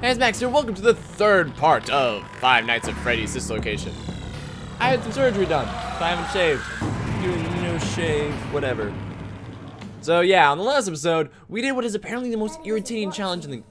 Hey, it's Max here. Welcome to the third part of Five Nights at Freddy's Sister Location. I had some surgery done, so I haven't shaved. No shave, whatever. So yeah, on the last episode, we did what is apparently the most irritating challenge in the...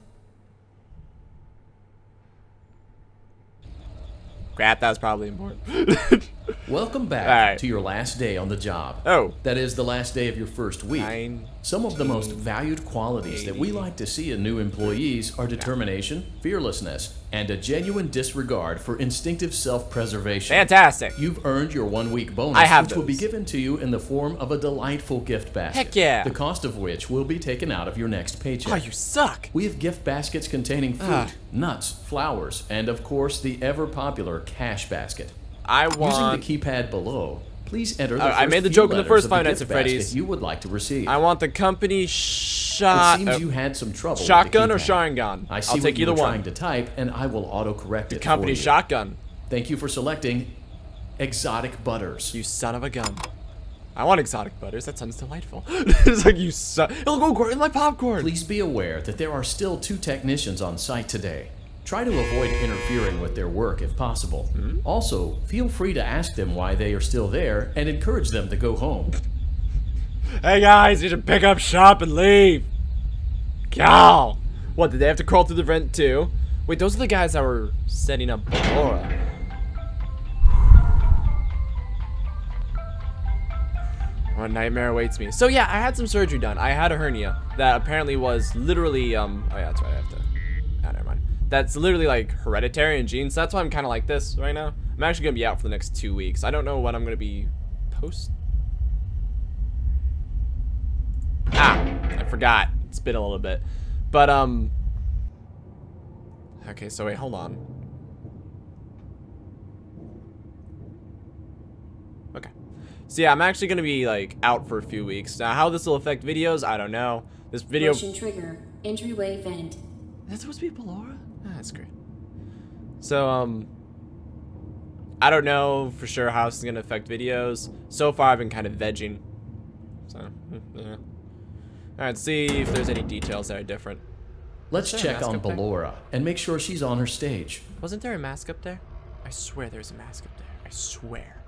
Crap, that was probably important. Welcome back Alright. to your last day on the job. Oh. That is the last day of your first week. Nine, Some of the most valued qualities that we like to see in new employees are determination, fearlessness, and a genuine disregard for instinctive self-preservation. Fantastic. You've earned your one-week bonus, I have which will be given to you in the form of a delightful gift basket. Heck yeah. The cost of which will be taken out of your next paycheck. Oh, you suck. We have gift baskets containing fruit, nuts, flowers, and of course the ever-popular cash basket. I Using want... the keypad below, please enter the Uh, I made the few joke in the first Five the Nights at Freddy's. you would like to receive. I want the company shot... it seems you had some trouble shotgun or the. Sharingan? I see I'll what take you either were one. trying to type, and I will autocorrect it Company for you. shotgun. Thank you for selecting exotic butters. You son of a gun. I want exotic butters. That sounds delightful. it's like you suck. It'll go great with my popcorn. Please be aware that there are still two technicians on site today. Try to avoid interfering with their work if possible. Hmm? Also, feel free to ask them why they are still there and encourage them to go home. Hey guys, you should pick up shop and leave. Cal. What, did they have to crawl through the vent too? Wait, those are the guys that were setting up Laura. What nightmare awaits me. So yeah, I had some surgery done. I had a hernia that apparently was literally, um, oh yeah, that's right, I have to, ah, never mind. That's literally like hereditary in genes. That's why I'm kind of like this right now. I'm actually gonna be out for the next two weeks. I don't know when I'm gonna be post Ah, I forgot. It's been a little bit. But, um... Okay, so wait, hold on. Okay. So yeah, I'm actually gonna be, like, out for a few weeks. Now, how this will affect videos, I don't know. This video... Motion trigger. Entryway vent. That's supposed to be Ballora? That's great. So, um... I don't know for sure how this is gonna affect videos. So far, I've been kind of vegging. So, mm, yeah. Alright, see if there's any details that are different. Let's Is there a check on there? And make sure she's on her stage. Wasn't there a mask up there? I swear there's a mask up there. I swear.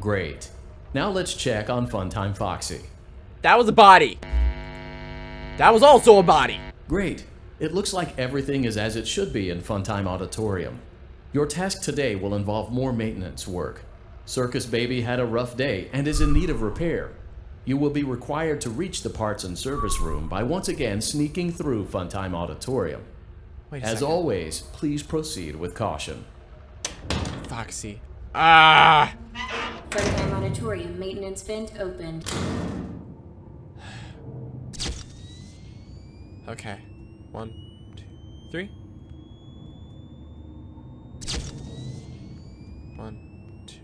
Great. Now let's check on Funtime Foxy. That was a body. That was also a body. Great. It looks like everything is as it should be in Funtime Auditorium. Your task today will involve more maintenance work. Circus Baby had a rough day and is in need of repair. You will be required to reach the parts and service room by once again sneaking through Funtime Auditorium. Wait a As second. always, please proceed with caution. Foxy. Ah! Funtime Auditorium maintenance vent opened. Okay. One, two, three. One, two,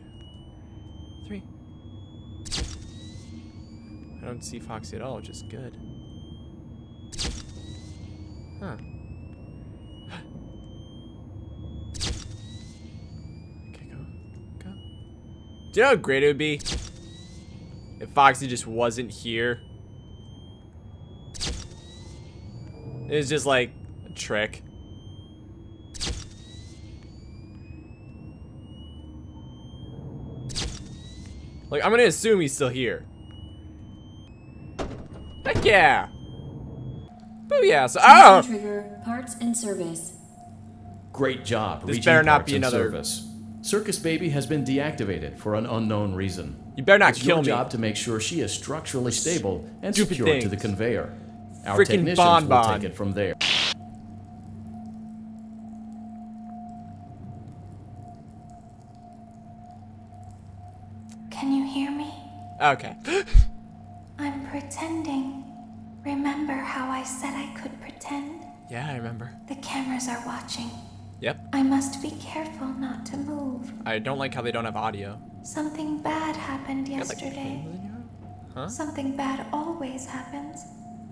three. I don't see Foxy at all, which is good. Huh. okay, go. Go. Do you know how great it would be if Foxy just wasn't here? It was just like a trick. Like, I'm gonna assume he's still here. Heck yeah! Oh, Booyah! So, oh! Trigger. Parts and service. Great job This reaching better not be another- service. Circus Baby has been deactivated for an unknown reason. You better not it's kill your me. job to make sure she is structurally stable and Stupid secured to the conveyor. Our Frickin' technicians Bon will Bon. take it from there. Can you hear me? Okay. I'm pretending. Remember how I said I could pretend? yeah, I remember. The cameras are watching. Yep. I must be careful not to move. I don't like how they don't have audio. Something bad happened Got, like, yesterday. in your- Huh? Something bad always happens.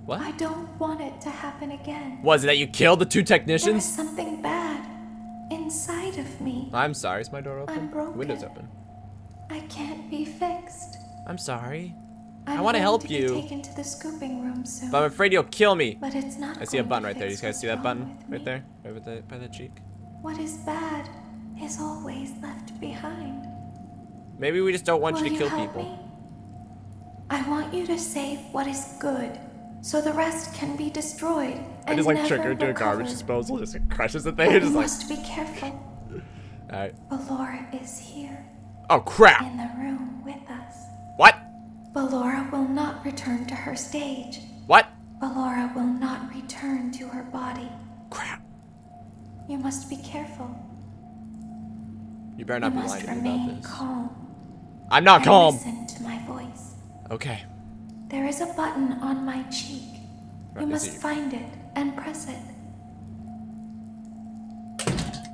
What? I don't want it to happen again. Was it that you killed the two technicians? There is technicians? something bad inside of me. I'm sorry, is my door open? I'm broken. Window's open. I can't be fixed. I'm sorry. I'm wanna help to you. taken to the scooping room soon. But I'm afraid you'll kill me. But it's not I see a button right there. You guys see that button right there? Right by the, by the cheek? What is bad is always left behind. Maybe we just don't want Will you to kill help people. me? I want you to save what is good, so the rest can be destroyed. I just like trick her into a garbage disposal, just crushes the thing, you just like, must be careful. alright. Ballora is here, Oh crap! in the room with us. What? Ballora will not return to her stage. What? Ballora will not return to her body. Crap. You must be careful. You better You not be must lying to me remain about this. calm. I'm not and calm. Listen to my voice. Okay. There is a button on my cheek. You must find it and press it.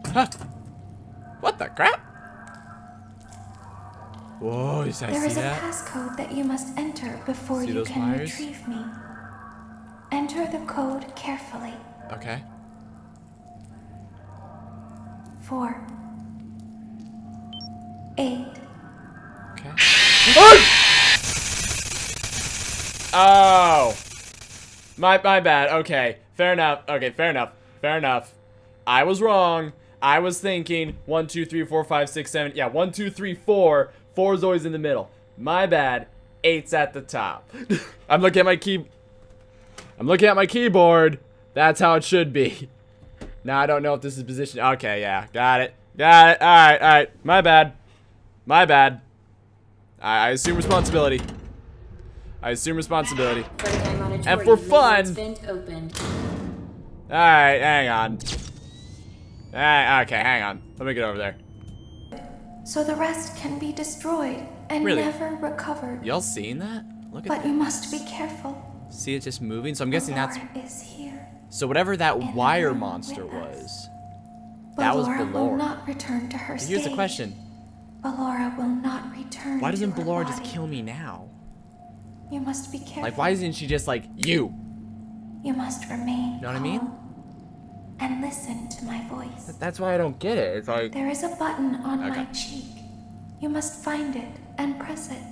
Huh. What the crap? Whoa, you guys There see a passcode that you must enter before See you can wires? retrieve me. Enter the code carefully. Okay. Four. Eight. Okay. Oh! Oh. My my bad. Okay. Fair enough. Okay, fair enough. Fair enough. I was wrong. I was thinking one, two, three, four, five, six, seven. Yeah, one, two, three, four. Four is always in the middle. My bad. Eight's at the top. I'm looking at my key. I'm looking at my keyboard. That's how it should be. Now I don't know if this is position. Okay, yeah, got it, got it. All right, all right. My bad. My bad. I, I assume responsibility. I assume responsibility. Funtime Auditorium And for fun- maintenance vent opened. Alright, hang on. Alright, okay, hang on. Let me get over there. So the rest can be destroyed and Really? never recovered. Y'all seeing that? Look at But that. you must be careful. See it just moving? So I'm guessing that's... Ballora is here. So whatever that the wire monster with us. was, that was Ballora will not return to her But Here's the question. Ballora will not return Why doesn't to her Ballora just kill me now? You must be careful. Like, why isn't she just like, you? You must remain. You Know what I mean? And listen to my voice. That's why I don't get it. It's like... There is a button on my cheek. You must find it and press it.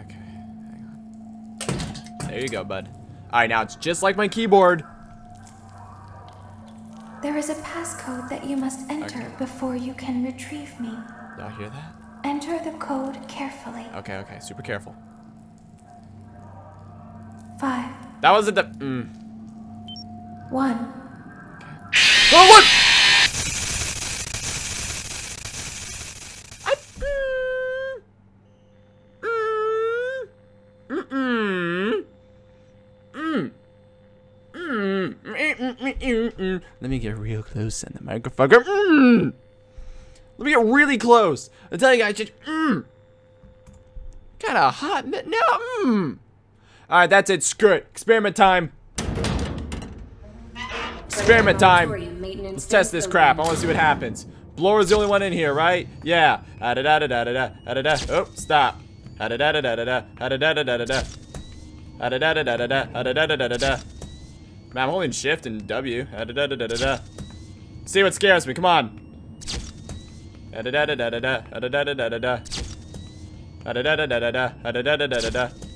Okay, hang on. There you go, bud. Alright, now it's just like my keyboard. There is a passcode that you must enter Okay. before you can retrieve me. Y'all hear that? Enter the code carefully. Okay, okay, super careful. Five. That was the. Mm. One. Oh, what? Let me get real close in the microphone. Mm. Let me get really close. I tell you guys, just mm. got a hot no. Mm. All right, that's it. Screw it. Experiment time. Experiment time. Let's test this crap. I want to see what happens. Blower's the only one in here, right? Yeah. Ah da da da da da da da da. Oh, stop. Da da da da da da da da da da da da. Da da da da da da da da da da da da. Man, I'm holding Shift and W. Da da da da da da. See what scares me. Come on. Ah da da da da da da ah da da da da da da. Ah da da da da da da ah da da da da da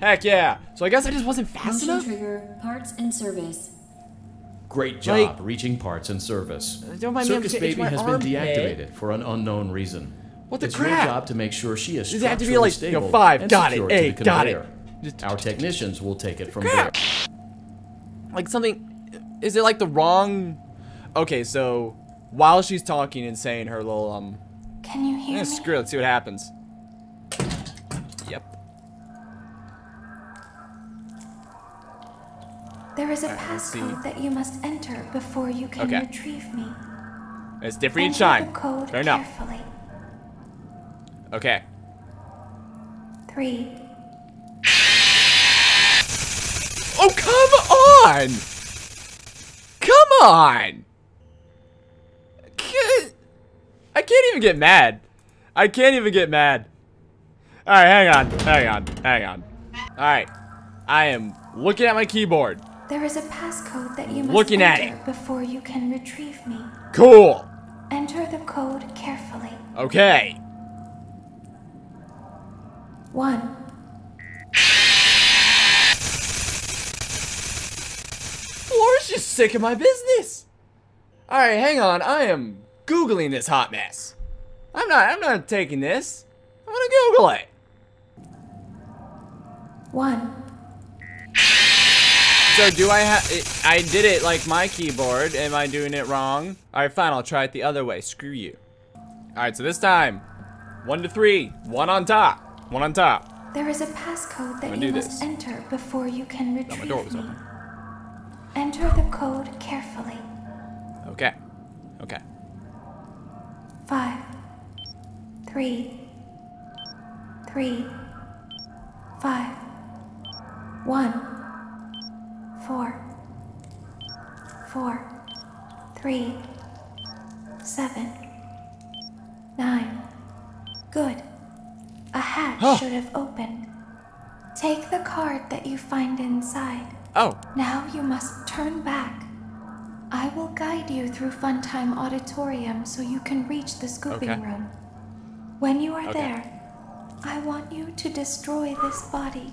Heck yeah! So I guess I just wasn't fast Motion enough. Trigger, parts and service. Great job like, reaching parts and service. Don't mind Circus me, Baby has been deactivated day. for an unknown reason. What the it's crap? It's your job to make sure she is structurally have to be like, stable you know, five, got it, eight, got it. Our technicians will take it from crap. there. Like something, is it like the wrong? Okay, so while she's talking and saying her little um can you hear Eh, me? screw it, let's see what happens. Yep. There is a Alright, passcode that you must enter before you can Okay. retrieve me. It's different each time. the code Fair enough. carefully. Okay. Three, Oh, come on! Come on! I can't even get mad. I can't even get mad. Alright, hang on, hang on, hang on. Alright. I am looking at my keyboard. there is a passcode that you must Looking at it. before you can retrieve me. Cool! Enter the code carefully. Okay. One. Laura's just sick of my business. All right, hang on. I am googling this hot mess. I'm not. I'm not taking this. I'm gonna Google it. One. So do I have? I did it like my keyboard. Am I doing it wrong? All right, fine. I'll try it the other way. Screw you. All right. So this time, one to three. One on top. One on top. There is a passcode that you must this. enter before you can my retrieve door was me. open. Enter the code carefully. Okay. Okay. Five, three, three, five, one, four, four, three, seven, nine. Good. A hatch Huh. should have opened. Take the card that you find inside. Oh. Now you must turn back. I will guide you through Funtime Auditorium so you can reach the scooping Okay. room. When you are Okay. there, I want you to destroy this body.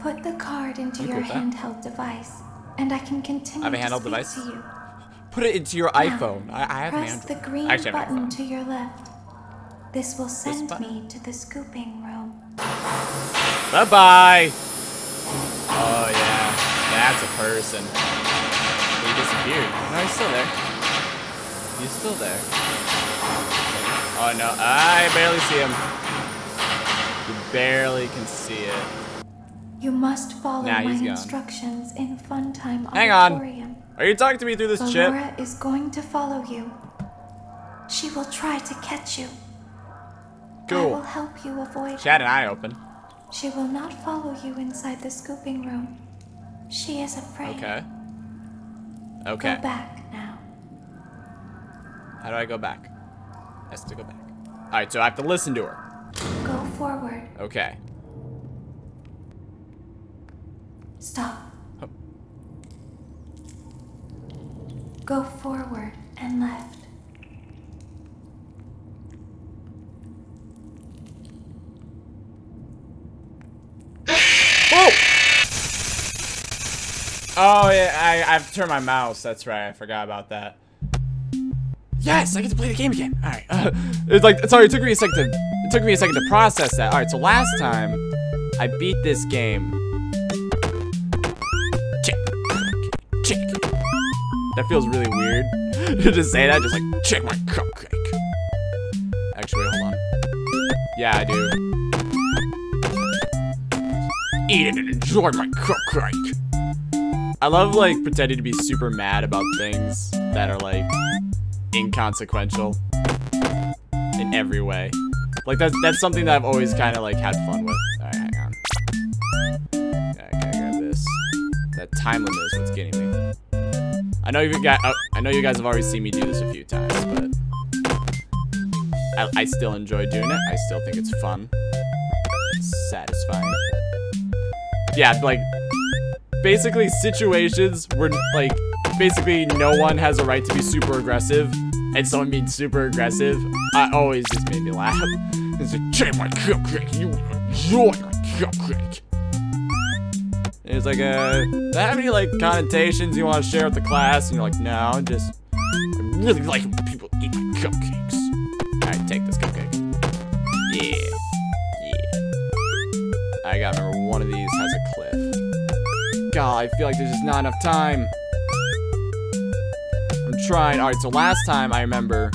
Put the card into I'm your cool with that. handheld device, and I can continue I have a to handheld device? to you. Put it into your Now, iPhone. I, I have Press the green actually button to your left. This will send button? me to the scooping room. Bye bye. Oh yeah, that's a person. He disappeared. Oh, no, he's still there. He's still there. Oh no, I barely see him. You barely can see it. You must follow Nah, my he's gone. instructions in Funtime Hang on. Are you talking to me through this chip? Ballora is going to follow you. She will try to catch you. I will Cool. help you avoid She had an eye open. She will not follow you inside the scooping room. She is afraid. Okay. Go Okay. back now. How do I go back? Has to go back. All right, so I have to listen to her. Go forward. Okay. Stop. Go forward and left. Oh yeah, I I have to turn my mouse. That's right. I forgot about that. Yes, I get to play the game again. All right. Uh, it's like sorry, it took me a second to it took me a second to process that. All right, so last time I beat this game. Check, check. That feels really weird to just say that. Just like check my cupcake. Actually, hold on. Yeah, I do. Eat it and enjoy my cupcake. I love like pretending to be super mad about things that are like inconsequential in every way. Like that's that's something that I've always kind of like had fun with. All right, hang on. Okay, I gotta grab this. That time limit is what's getting me. I know you got. Oh, I know you guys have already seen me do this a few times, but I, I still enjoy doing it. I still think it's fun. It's satisfying. Yeah, like basically situations where like basically no one has a right to be super aggressive and someone being super aggressive I always just made me laugh. It's like, take my cupcake, you enjoy my cupcake. It's like, uh, do have any like connotations you want to share with the class? And you're like, no, just I really like when people eat my cupcakes. Alright, take this I feel like there's just not enough time. I'm trying. All right, so last time I remember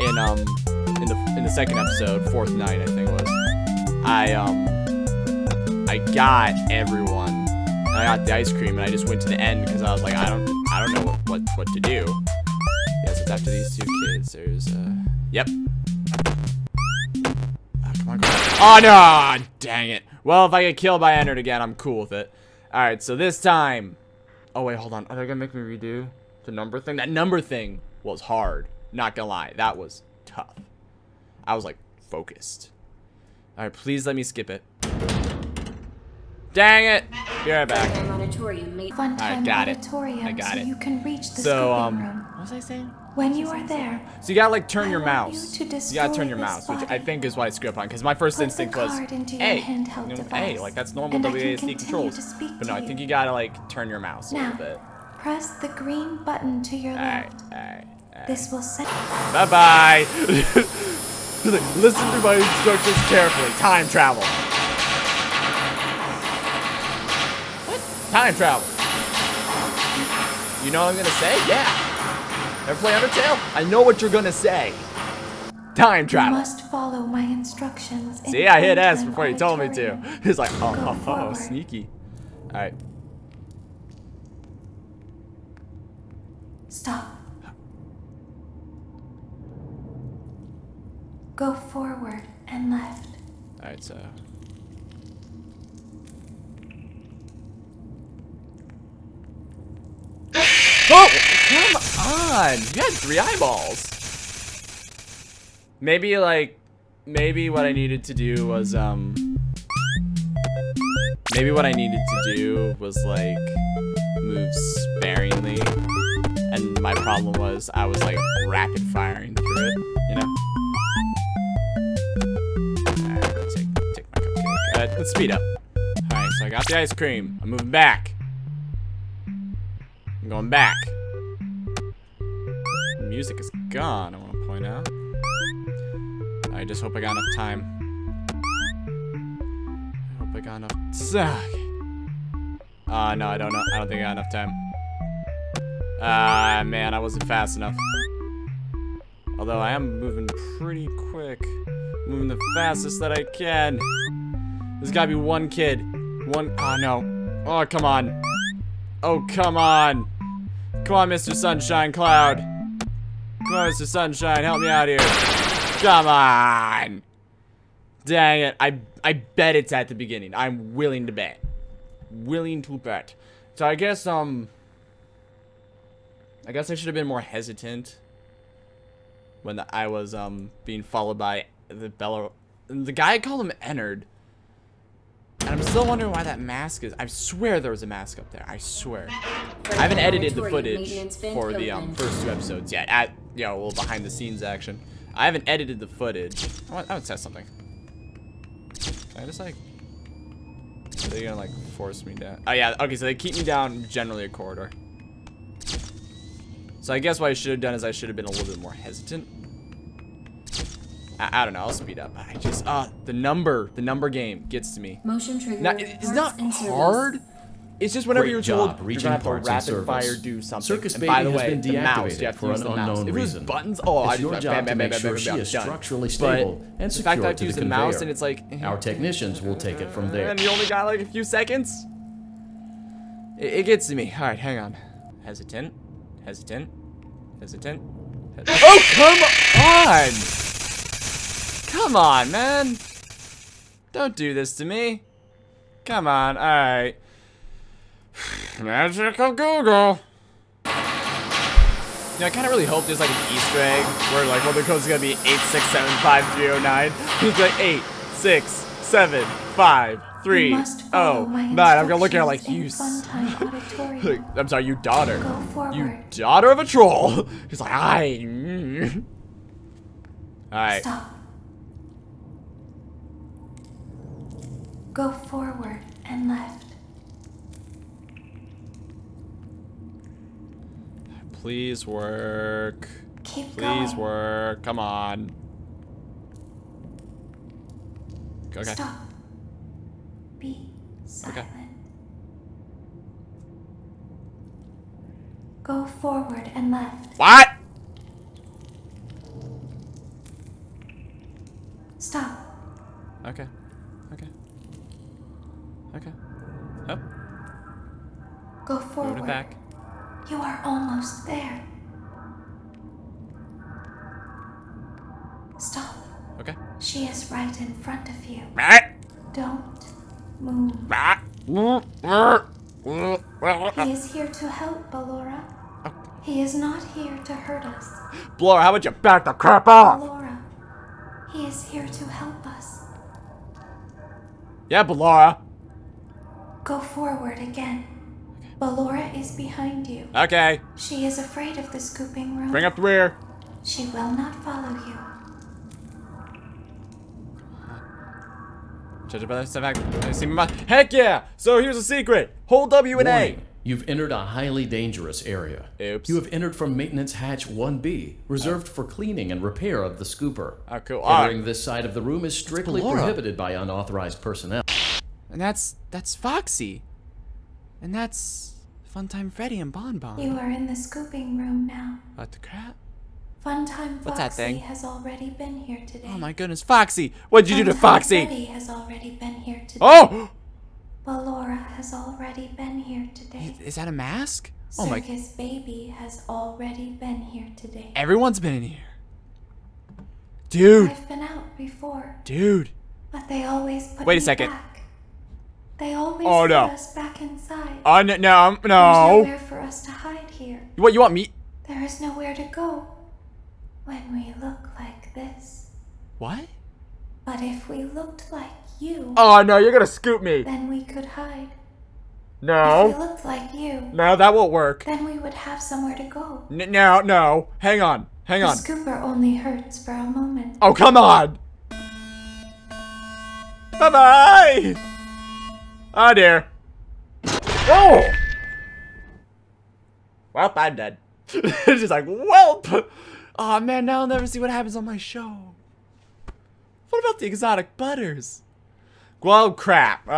in um in the in the second episode, fourth night I think it was, I um I got everyone. I got the ice cream and I just went to the end because I was like I don't I don't know what what, what to do. Yes, it's after these two kids. There's uh yep. Ah, come on, come on. Oh no! Dang it. Well, if I get killed by Ennard again, I'm cool with it. Alright, so this time. Oh wait, hold on. Are they gonna make me redo the number thing? That number thing was hard. Not gonna lie. That was tough. I was like focused. Alright, please let me skip it. Dang it! Be right back. Funtime Auditorium made Funtime I got it. I got it. you can reach the So, um, what was I saying? When you are there, So you gotta like turn I your mouse. you You, gotta turn your mouse, which I think is why I screwed up on. Because my first Put instinct was A. You know, device, A, like that's normal WASD controls. But no, I think you. gotta like turn your mouse a little bit. press the green button to your Alright, left. alright, alright. This will set. Bye bye. Listen to my instructions carefully. Time travel. What? Time travel. You know what I'm gonna say? Yeah. Ever play Undertale? I know what you're gonna say. Time You travel. must follow my instructions. See, I hit S before you told me to. He's like, oh, oh, oh, sneaky. All right. Stop. Go forward and left. All right, so. Oh, come on! You had three eyeballs. Maybe like, maybe what I needed to do was um. Maybe what I needed to do was like move sparingly, and my problem was I was like rapid firing through it, you know. Let's speed up. Alright, so I got the ice cream. I'm moving back. I'm going back. Music is gone, I want to point out. I just hope I got enough time. I hope I got enough. Suck. Uh, no, I don't know. I don't think I got enough time. Ah, man, I wasn't fast enough. Although I am moving pretty quick. Moving the fastest that I can. There's gotta be one kid. One, oh no. Oh, come on. Oh, come on. Come on, Mr. Sunshine Cloud. On, Mr. Sunshine, help me out here. Come on. Dang it. I, I bet it's at the beginning. I'm willing to bet. Willing to bet. So I guess, um... I guess I should have been more hesitant when the, I was um being followed by the Bella. The guy I call him Ennard. And I'm still wondering why that mask is. I swear there was a mask up there. I swear. I haven't edited the footage for the um, first two episodes yet. At you know, a little behind the scenes action. I haven't edited the footage. I want, I want to test something. Can I just like? Are they gonna like force me down? Oh yeah. Okay, so they keep me down generally a corridor. So I guess what I should have done is I should have been a little bit more hesitant. I, I don't know. I'll speed up. I just ah the number the number game gets to me. Motion trigger. Now, it- it's not and service. hard. It's just whenever Great you're job told you're gonna have to parts rapid service. fire do something. Circus and Baby by the has way, been the mouse, deactivated you for an the mouse. unknown If it was buttons, oh, I It's your just job bam, to bam, make bam, sure bam, she is done. structurally But stable and the fact that secure I to to use the the mouse conveyor. and it's like eh, Our technicians will take it from there. and you only got like a few seconds. It, it gets to me. All right, hang on. Hesitant, hesitant, hesitant. hes- oh come on! Come on, man! Don't do this to me. Come on. All right. Magic of Google. You know, I kind of really hope there's like an Easter egg where like, well, the code's gonna be eight six seven five three zero nine. It's like eight six seven five three follow oh nine. I'm gonna look at her like you. instructions s- in Funtime Auditorium. like, I'm sorry, you daughter. You daughter of a troll. He's like, I. mm." All right. Stop. Go forward and left. Please work. Keep Please going. work. Come on. Okay. Stop. Be silent. Go forward and left. What? Stop. Okay. Okay. Okay. Oh, Go moving forward. it back. You are almost there. Stop. Okay. She is right in front of you. Don't move. He is here to help, Ballora. Oh. He is not here to hurt us. Blora, how about you back the crap off? Ballora, he is here to help us. Yeah, Blora. Go forward again. Ballora is behind you. Okay. She is afraid of the scooping room. Bring up the rear. She will not follow you. Judge by the step back. I see my Heck yeah! So here's a secret. Hold W and A. You've entered a highly dangerous area. Oops. You have entered from Maintenance Hatch 1B, reserved for cleaning and repair of the scooper. Oh, cool. Entering right. this side of the room is strictly prohibited by unauthorized personnel. And that's that's Foxy. And that's Funtime Freddy and Bon Bon. You are in the scooping room now. What the crap? Funtime What's that Foxy thing? has already been here today. Oh my goodness, Foxy! What'd you do to Funtime Foxy? Freddy has already been here today. Oh! Ballora has already been here today. Is that a mask? Oh my Circus Baby has already been here today. Everyone's been in here. Dude, I've been out before, dude. but they always put Wait a second. back. They always Oh, put no. us back inside. Oh no, no, um, There's no. nowhere for us to hide here. What you want me? There is nowhere to go when we look like this. What? But if we looked like you, Oh no, you're gonna scoop me. then we could hide. No. If we looked like you, no, that won't work. then we would have somewhere to go. N- no, no. Hang on, hang The on. scooper only hurts for a moment. Oh come on. Bye bye. Oh dear. Oh. Well, I'm dead. She's like, welp. Oh man, now I'll never see what happens on my show. What about the exotic butters? Well, crap. All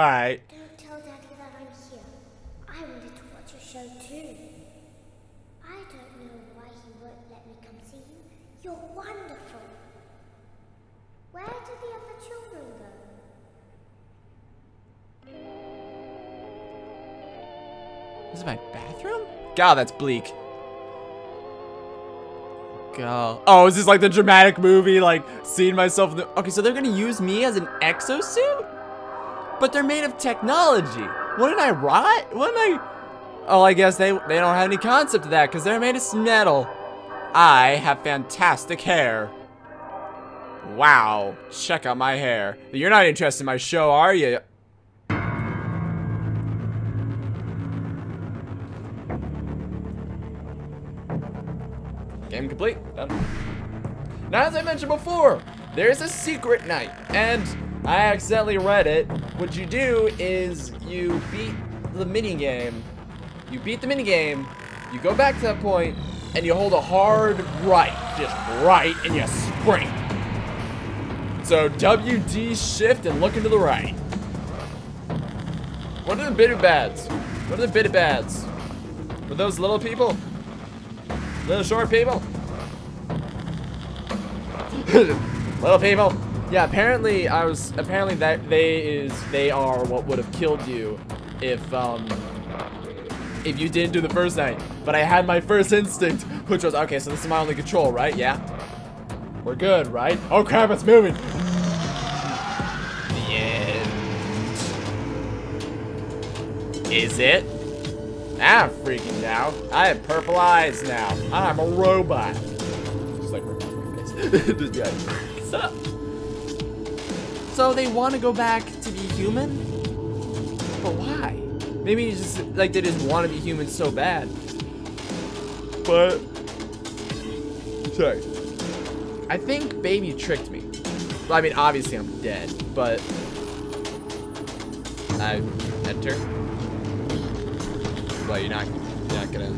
This is my bathroom? God, that's bleak. God. Oh, is this like the dramatic movie, like seeing myself in the. Okay, so they're gonna use me as an exosuit? But they're made of technology. Wouldn't I rot? Wouldn't I? Oh, I guess they they don't have any concept of that because they're made of metal. I have fantastic hair. Wow, check out my hair. You're not interested in my show, are you? Game complete. Done. Now, as I mentioned before, there's a secret night, and I accidentally read it. What you do is you beat the mini game. You beat the mini game. You go back to that point, and you hold a hard right, just right, and you spring. So WD shift and look into the right. What are the bitty bads? What are the bitty bads? Were those little people? Little short people? Little people? Yeah, apparently I was apparently that they is they are what would have killed you if um if you didn't do the first night. But I had my first instinct, which was okay, so this is my only control, right? Yeah. We're good, right? Oh crap, it's moving. Yeah. Is it? I'm freaking out. I have purple eyes now. I'm a robot. Just like right my face. What's up? So they want to go back to be human? But why? Maybe it's just like they just want to be human so bad. But sorry. I think baby tricked me. Well, I mean, obviously I'm dead, but I enter. You're not, you're not gonna.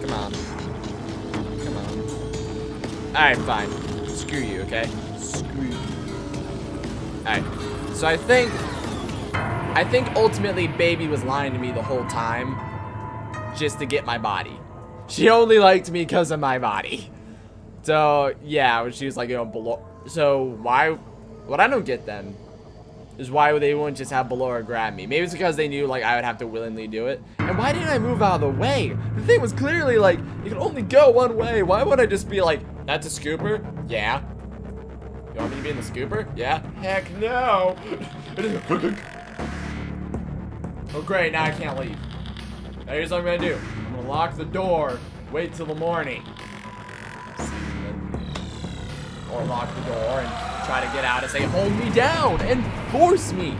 Come on. Come on. Alright, fine. Screw you, okay? Screw you. Alright. So I think. I think ultimately Baby was lying to me the whole time. Just to get my body. She only liked me because of my body. So, yeah, when she was like, you know, below. So, why. What I don't get then is why they wouldn't just have Ballora grab me. Maybe it's because they knew like I would have to willingly do it. And why didn't I move out of the way? The thing was clearly like you can only go one way. Why would I just be like, that's a scooper? Yeah. You want me to be in the scooper? Yeah. Heck no. oh great, now I can't leave. Now here's what I'm gonna do. I'm gonna lock the door, wait till the morning. Or lock the door and try to get out and say, hold me down and force me.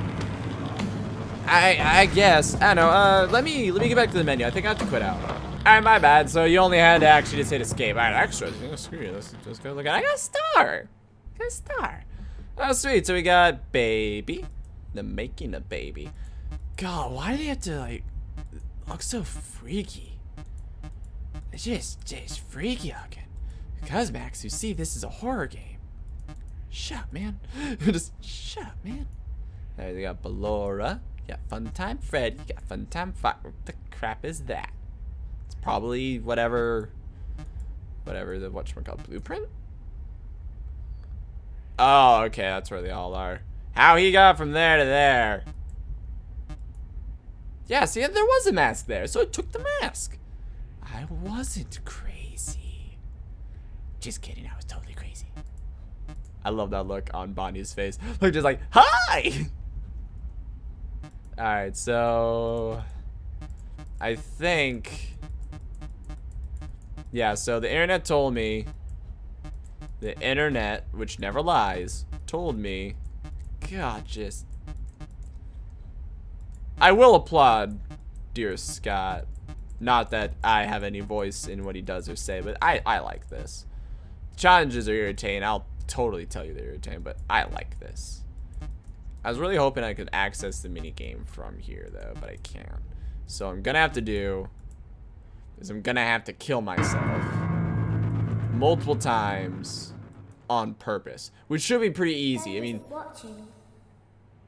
I I guess. I don't know. Uh, let me let me get back to the menu. I think I have to quit out. Alright, my bad. So you only had to actually just hit escape. Alright, extras. Oh, screw you. Let's just go look at. I got a star. I Got a star. Oh, sweet. So we got baby. The making a baby. God, why do they have to like look so freaky? It's just just freaky looking. Cause Max, you see, this is a horror game. Shut up, man. just shut up, man. Alright, we got Ballora. You got Fun Time Freddy. You got Funtime Fox. What the crap is that? It's probably whatever, whatever the whatchamacallit blueprint? Oh, okay, that's where they all are. How he got from there to there. Yeah, see, there was a mask there, so it took the mask. I wasn't crazy. Just kidding, I was. I love that look on Bonnie's face. Look, just like, hi! Alright, so... I think... Yeah, so the internet told me... The internet, which never lies, told me... God, just... I will applaud dear Scott. Not that I have any voice in what he does or say, but I, I like this. Challenges are irritating. I'll totally tell you they're irritating, but I like this. I was really hoping I could access the mini game from here, though, but I can't. So I'm gonna have to do is I'm gonna have to kill myself multiple times on purpose, which should be pretty easy. I mean, watching.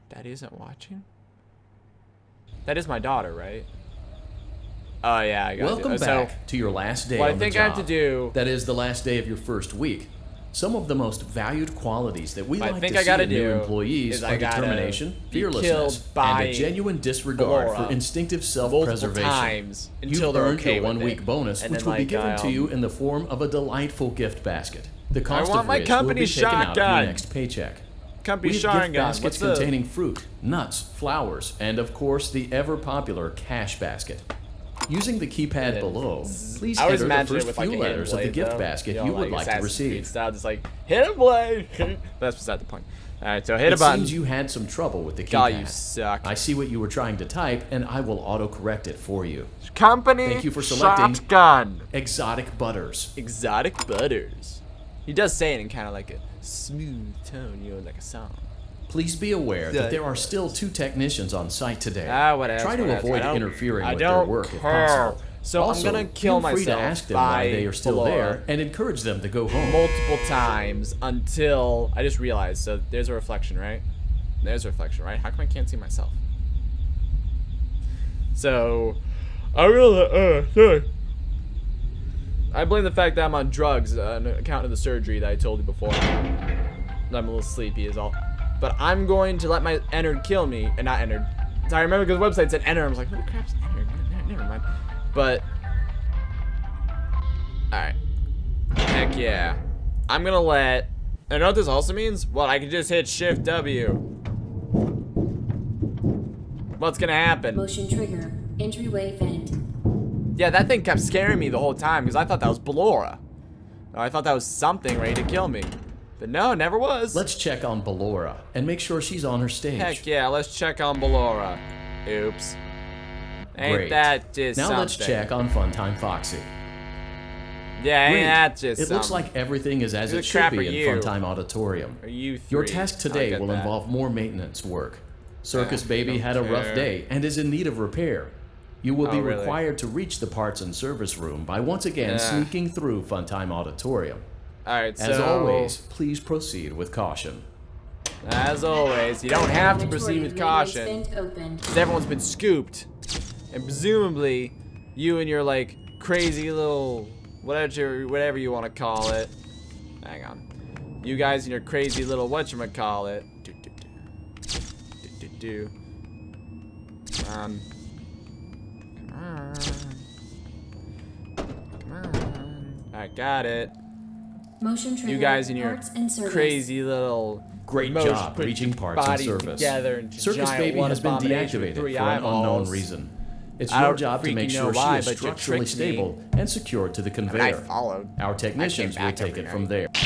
that isn't watching. That is my daughter, right? Oh yeah, I got Welcome it. back So, to your last day what I on think the I have to do- That is the last day of your first week. Some of the most valued qualities that we I like think to I see in new employees are determination, fearlessness, by and a genuine disregard for instinctive self-preservation. times You've until they're earned okay your one-week bonus, And which will be like, given to um, you in the form of a delightful gift basket. The cost want of my which will be taken out of your next paycheck. Company We have gift baskets containing fruit, nuts, flowers, and of course the ever-popular cash basket. Using the keypad below, please enter the first like few a hidden letters of the blade, gift though. basket you, know, you would like to Assassin's Creed receive. Style, just like hit a blade. That's beside the point. All right, so hit a It button. seems you had some trouble with the keypad. God, you suck. I see what you were trying to type, and I will auto-correct it for you. Company. Thank you for selecting- shotgun. Exotic butters. Exotic butters. He does say it in kind of like a smooth tone, you know, like a song. Please be aware that there are still two technicians on site today. Ah, whatever. Try to whatever. avoid interfering I with their don't work if possible. So I'm also, gonna kill feel free myself to ask them by why they are still Ballora. there and encourage them to go home. multiple times until I just realized. So there's a reflection, right? There's a reflection, right? How come I can't see myself? So I really, uh, sorry. I blame the fact that I'm on drugs uh, on account of the surgery that I told you before. I'm a little sleepy is all. But I'm going to let my Ennard kill me, and not Ennard. So I remember because the website said Ennard. I was like, what the crap's Ennard? Never mind. But Alright. Heck yeah. I'm gonna let... I know what this also means? Well, I can just hit Shift W. What's gonna happen? Motion trigger. Entryway vent. Yeah, that thing kept scaring me the whole time because I thought that was Ballora. I thought that was something ready to kill me. But no, never was. Let's check on Ballora and make sure she's on her stage. Heck yeah, let's check on Ballora. Oops. Ain't Great. that just now something? let's check on Funtime Foxy. Yeah, ain't that just it looks like everything is as Who it should be in you? Funtime Auditorium. Are you Your three? task I today will that. involve more maintenance work. Circus Ah, Baby had a rough care. day and is in need of repair. You will be Oh, really? required to reach the parts and service room by once again Yeah. sneaking through Funtime Auditorium. Alright, so... As always, please proceed with caution. As always, you don't have to proceed with caution. Maintenance vent opened. 'cause everyone's been scooped. And presumably, you and your, like, crazy little... Whatever, whatever you want to call it. Hang on. You guys and your crazy little whatchamacallit. Do, do, do. Do, do, do. Um. Come on. Come on. Come on. I got it. Motion trigger. You guys and your parts and service. crazy little Great motion job put reaching your parts and body service. Together into Circus Baby one has been deactivated for three an unknown reason. It's I your job to make sure why, she is structurally tricked me. stable and secured to the conveyor. followed. Our technicians will take every it from there.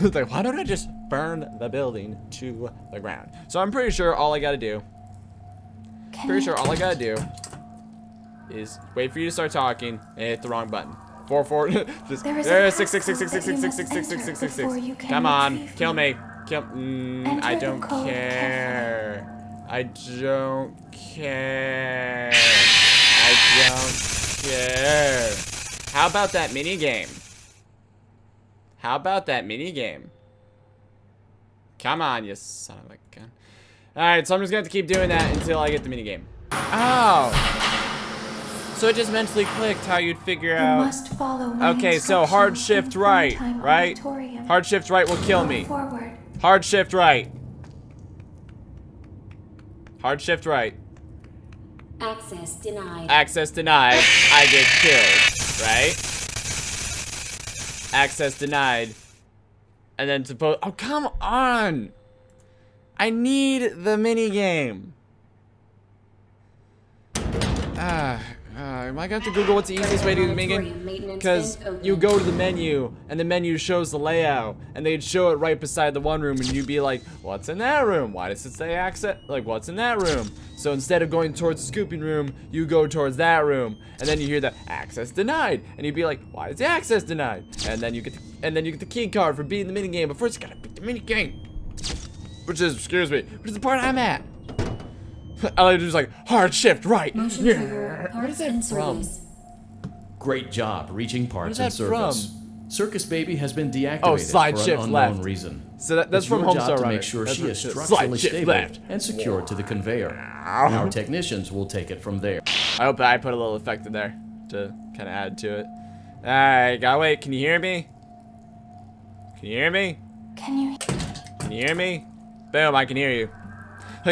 Like, why don't I just burn the building to the ground? So I'm pretty sure all I gotta do pretty sure all I gotta do is wait for you to start talking and hit the wrong button. Four four. just There is there, six six six six six six six six six six six six six. Come on, kill me. Kill. Mm, I don't care. I don't care. I don't care. How about that mini game? How about that mini game? Come on, you son of a gun. Alright, so I'm just gonna have to keep doing that until I get the mini game. Oh! So it just mentally clicked how you'd figure You out. must follow my Okay, so hard shift right, right? Auditorium. Hard shift right will kill me. Forward. Hard shift right. Hard shift right. Access denied. Access denied. I get killed. Right? Access denied. And then suppose. Oh, come on! I need the mini game. Ah, uh, am I to have to Google what's the easiest way to do the mini Auditorium game? maintenance Because you go to the menu, and the menu shows the layout, and they'd show it right beside the one room, and you'd be like, what's in that room? Why does it say access? Like, what's in that room? So instead of going towards the scooping room, you go towards that room, and then you hear the access denied, and you'd be like, why is the access denied? And then you get the, and then you get the key card for beating the minigame, but first you gotta beat the minigame. Which is, excuse me, which is the part I'm at. I like to just like, hard shift right. Motion Yeah. trigger. Where is Parts that and from? service. Great job reaching parts Where's and that service. Circus Baby has been oh, deactivated Oh, slide for an shift unknown left. reason. So that, that's it's from your job Homestar to make sure That's she is structurally stable left. and secured to the conveyor. Our technicians will take it from there. I hope I put a little effect in there to kind of add to it. Alright, gotta wait. Can you hear me? Can you hear me? Can you? Can you hear me? Boom, I can hear you.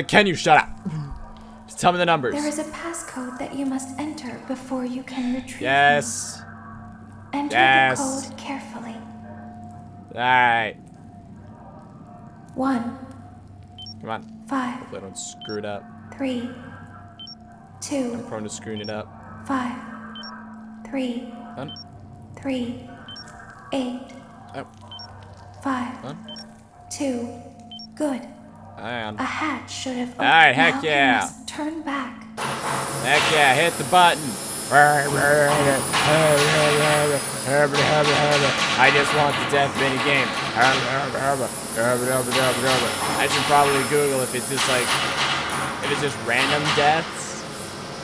Can you shut up? Tell me the numbers. There is a passcode that you must enter before you can retrieve. me. Yes. Enter Yes. the code carefully. Alright. One, Come on. five, Hopefully I don't screw it up. three, two, I'm prone to screwing it up. five, three, Done? three, eight, Oh, five, done? two. Good. Am. A hatch should have opened. Alright, heck Now yeah. Turn back. Heck yeah, hit the button. I just want the death mini game. I should probably Google if it's just like, if it's just random deaths.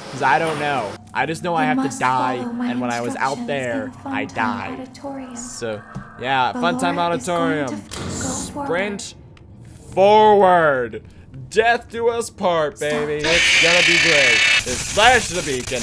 Because I don't know. I just know I have to die, and when I was out there, I died. Auditorium. So, yeah, Lord is going Auditorium. Sprint forward. Death to us part, baby. It's gonna be great. Just flash the beacon.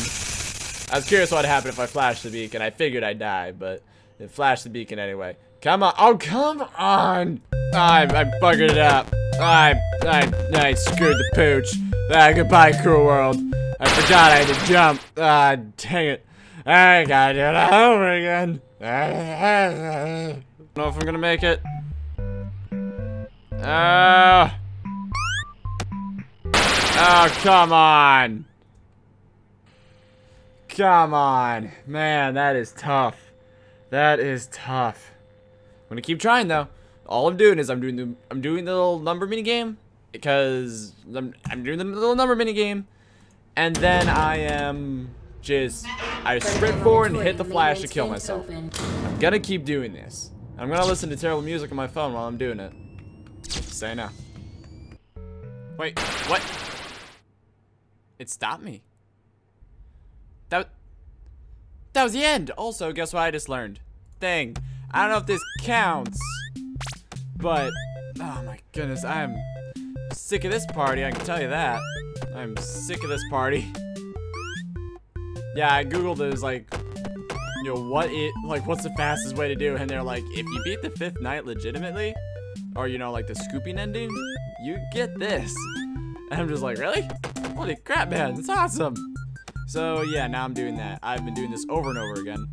I was curious what would happen if I flashed the beacon. I figured I'd die, but it flashed the beacon anyway. Come on. Oh, come on. I, I buggered it up. I, I, I screwed the pooch. Ah, goodbye, cool world. I forgot I had to jump. Ah, dang it. I gotta do it over again. I don't know if I'm gonna make it. Oh. Oh, come on. Come on. Man, that is tough. That is tough. I'm gonna keep trying though. All I'm doing is I'm doing the I'm doing the little number mini game because I'm, I'm doing the little number mini game, and then I am just I sprint forward and hit the flash to kill myself. I'm gonna keep doing this. I'm gonna listen to terrible music on my phone while I'm doing it. Say no. Wait, what? It stopped me. That That was the end. Also, guess what I just learned? Thing. I don't know if this counts. But oh my goodness, I'm sick of this party, I can tell you that. I'm sick of this party. Yeah, I googled it, it was like you know, what it, like, what's the fastest way to do? And they're like, if you beat the fifth night legitimately, or, you know, like the scooping ending, you get this. And I'm just like, really? Holy crap, man, that's awesome. So, yeah, now I'm doing that. I've been doing this over and over again.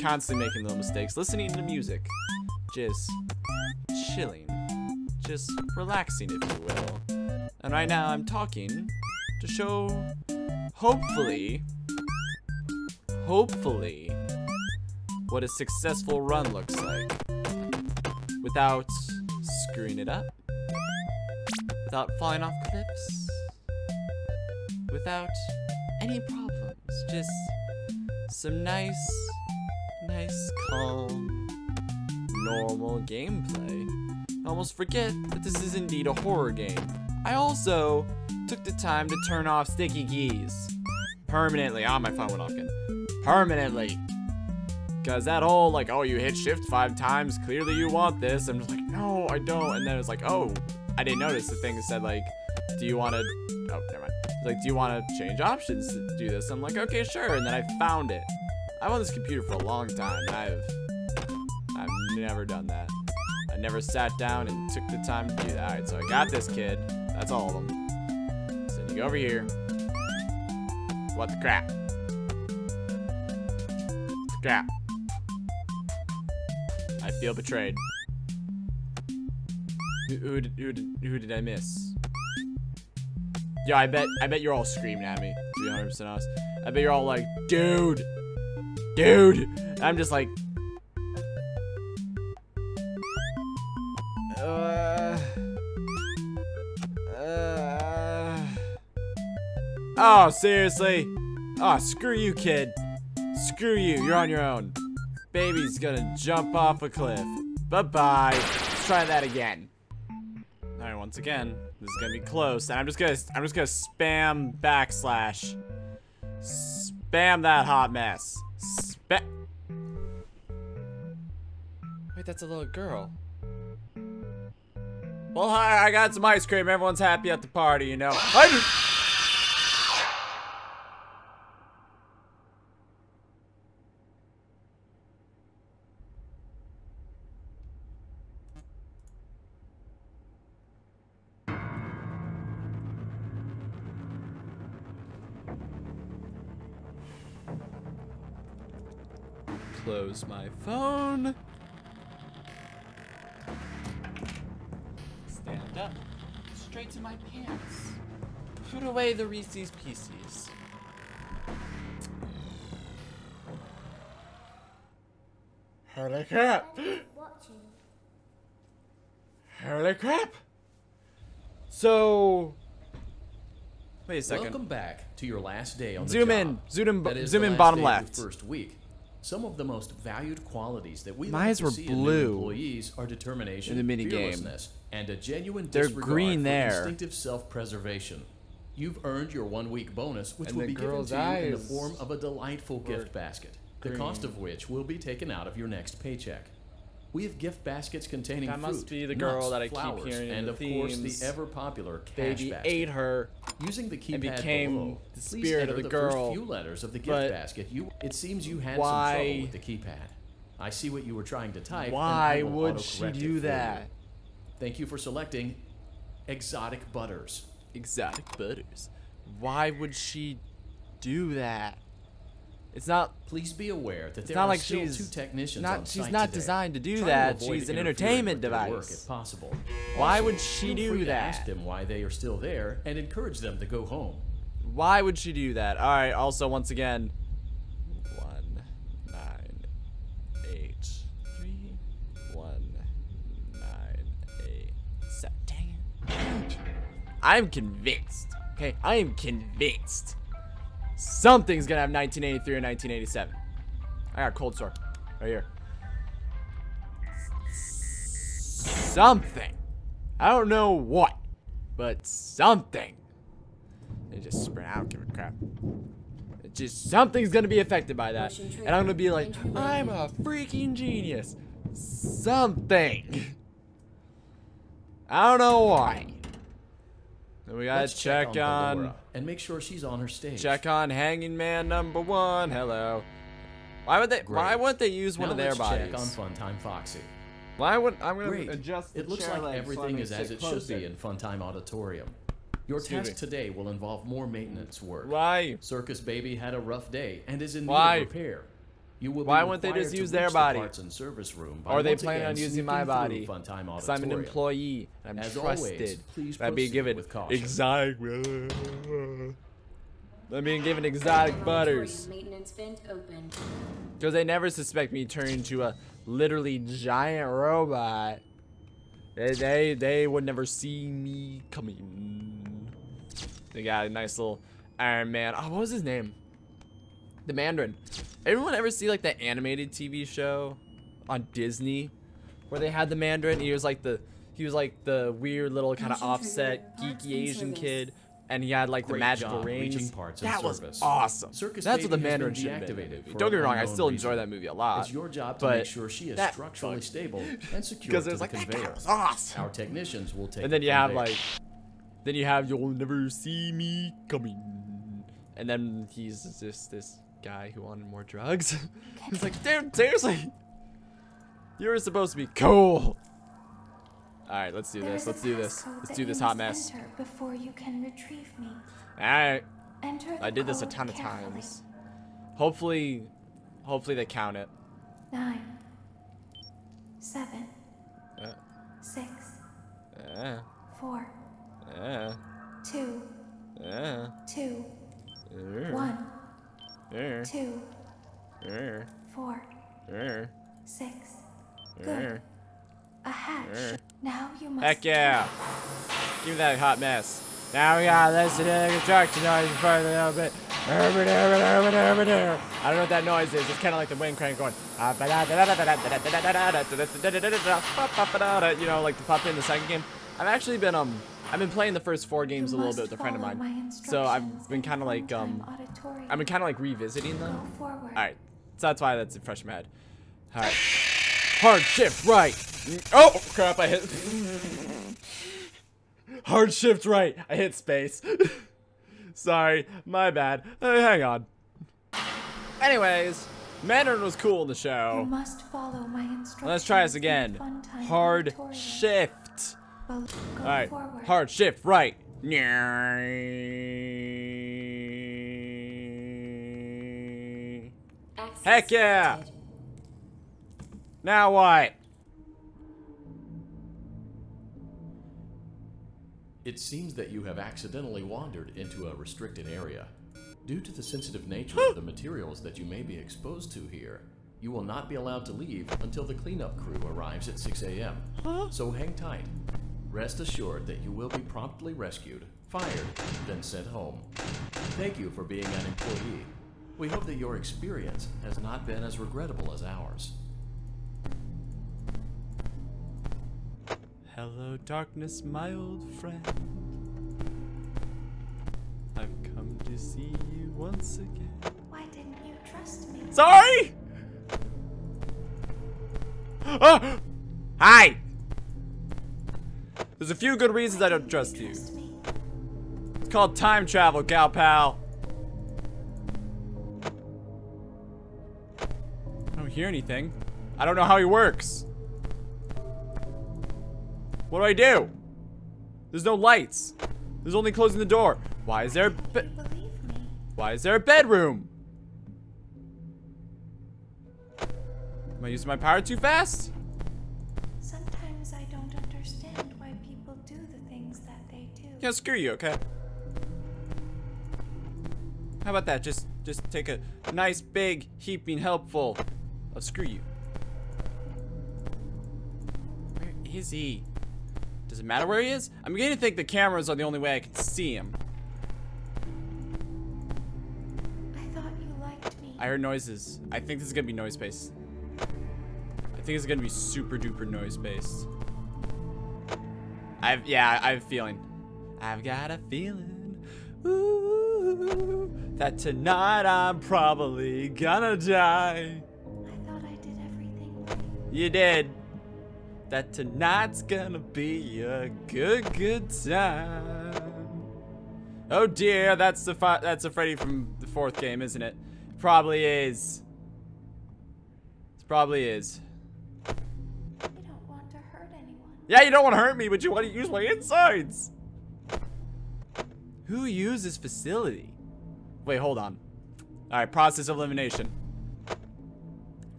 Constantly making little mistakes, listening to music. Just chilling. Just relaxing, if you will. And right now I'm talking to show, hopefully, hopefully, what a successful run looks like. Without screwing it up. Without falling off cliffs. without any problems. Just some nice, nice, calm, normal gameplay. I almost forget that this is indeed a horror game. I also took the time to turn off sticky keys permanently. Ah, my phone went off again. Permanently. Because that whole, like, oh, you hit shift five times, clearly you want this. I'm just like, no, I don't. And then it's like, oh, I didn't notice the thing said, like, do you want to, oh, never mind. Like, do you want to change options to do this? I'm like, okay, sure. And then I found it. I've on this computer for a long time. I've, I've never done that. I never sat down and took the time to do that. All right, so I got this kid. That's all of them. So you go over here. What the crap? Crap. I feel betrayed. Who, who, did, who, who did I miss? Yo, I bet I bet you're all screaming at me. To be 100% honest, I bet you're all like, dude, dude. I'm just like, uh, uh, oh, seriously? Oh, screw you, kid. Screw you. You're on your own. Baby's gonna jump off a cliff. Bye-bye. Let's try that again. All right, once again, this is gonna be close, and I'm just gonna, I'm just gonna spam backslash, spam that hot mess, spam. Wait, that's a little girl. Well, hi, I got some ice cream. Everyone's happy at the party, you know. Phone. Stand up. Straight to my pants. Put away the Reese's Pieces. Holy crap! Holy crap! So... Wait a second. Welcome back to your last day on the job. in. Zoom in. That is Zoom the in last bottom day of your left. First week. Some of the most valued qualities that we My like to were see in new blue employees are determination, in the minigame. fearlessness, and a genuine They're disregard green for there. instinctive self-preservation. You've earned your one-week bonus, which And will be given to you in the form of a delightful gift basket, the cost of which will be taken out of your next paycheck. We have gift baskets containing That must be the girl nuts, that I keep flowers, hearing in and the of course the ever-popular cash Baby basket. ate her. Using the keypad became below, the spirit of the the girl, First few letters of the gift but basket. You, it seems you had some trouble with the keypad. I see what you were trying to type. Why would she do that? Thank you for selecting exotic butters. Exotic butters. Why would she do that? It's not. Please be aware that there not are like still she's two technicians not- on she's site not today. designed to do that. avoid She's an entertainment their Work device. if possible. Why Also, would she do that? Ask them why they are still there and encourage them to go home. Why would she do that? All right. Also, once again, one nine eight three one nine eight seven. Dang it! I'm convinced. Okay, I am convinced. Something's gonna have 1983 or 1987. I got a cold sore right here. Something. I don't know what, but something. They just sprint. I don't give a crap. It's just something's gonna be affected by that, and I'm gonna be like. I'm a freaking genius. Something. I don't know why. Then we gotta Let's check, on, Ballora and make sure she's on her stage. check on Hanging Man number one. Hello. Why would they? Why wouldn't they use one Now of their bodies? check on Funtime Foxy. Why would I'm gonna Great. adjust? The It looks like everything is as it should be in Funtime Auditorium. Your Excuse task me. today will involve more maintenance work. Why? Circus Baby had a rough day and is in Why? need of repair. You will Why wouldn't they just use their reach the body? parts and service room by Or are they once planning again on using my body? Because I'm an employee. and I'm As trusted. always, please I'd be given with caution. exotic. I'm being given exotic butters. Auditorium Maintenance vent open. Because they never suspect me turning into a literally giant robot. They, they, they would never see me coming. They got a nice little Iron Man. Oh, what was his name? The Mandarin. Everyone ever see like that animated TV show on Disney where they had the Mandarin? He was like the he was like the weird little kind of offset geeky Asian kid and he had like the Great magical job rings. reaching parts in that was service. awesome. Circus That's what the Mandarin should have been. deactivated Don't get me wrong, I unknown still enjoy that movie a lot. It's your job to but make sure she is that structurally fucked. stable and secure because to it was the like that conveyor. guy was awesome. Our technicians will take And then you have there. like, then you have you'll never see me coming, and then he's just this guy who wanted more drugs. he's like, damn, seriously, you were supposed to be cool. All right, let's do There this. Let's do this. Let's do this hot mess. Before you can retrieve me. All right, Enter I did this a ton of carefully. times. Hopefully, hopefully they count it. Nine, seven, Uh, six, uh, four, uh, two, uh, two, uh, one, uh, two, uh, four, uh, six. uh. Good. A hatch. Uh. Now you must. Heck yeah. Give me that hot mess. Now we gotta listen to the construction noise for a little bit. I don't know what that noise is. It's kind of like the wind crane going. You know, like the puppet in the second game. I've actually been um, I've been playing the first four games a little bit with a friend of mine. So I've been kind of like um, auditorium. I've been kind of like revisiting them. All right, so that's why that's a fresh in my head. All right, hard shift right. Oh crap! I hit. hard shift right. I hit space. Sorry, my bad. Uh, hang on. Anyways, Mandarin was cool in the You show. must follow my instructions. Let's try this again. Hard shift. Go All right, forward. hard shift right. Access Heck yeah! granted. Now what? It seems that you have accidentally wandered into a restricted area. Due to the sensitive nature of the materials that you may be exposed to here, you will not be allowed to leave until the cleanup crew arrives at 6 a.m. So hang tight. Rest assured that you will be promptly rescued, fired, then sent home. Thank you for being an employee. We hope that your experience has not been as regrettable as ours. Hello, darkness, my old friend. I've come to see you once again. Why didn't you trust me? Sorry! Oh! Hi! There's a few good reasons I don't trust you. It's called time travel, gal pal. I don't hear anything. I don't know how he works. What do I do? There's no lights. There's only closing the door. Why is there a be- Why is there a bedroom? Am I using my power too fast? Yeah, screw you, okay? How about that? Just just take a nice big heaping helpful of screw you. Where is he? Does it matter where he is? I'm beginning to think the cameras are the only way I can see him. I thought you liked me. I heard noises. I think this is gonna be noise based. I think it's gonna be super duper noise based. I've yeah, I have a feeling. I've got a feeling. Ooh, that tonight I'm probably gonna die. I thought I did everything. You did. That tonight's gonna be a good, good time. Oh dear, that's the that's a Freddy from the fourth game, isn't it? Probably is. It probably is. I don't want to hurt anyone. Yeah, you don't want to hurt me, but you want to use my insides. Who used this facility? Wait, hold on. All right, process of elimination.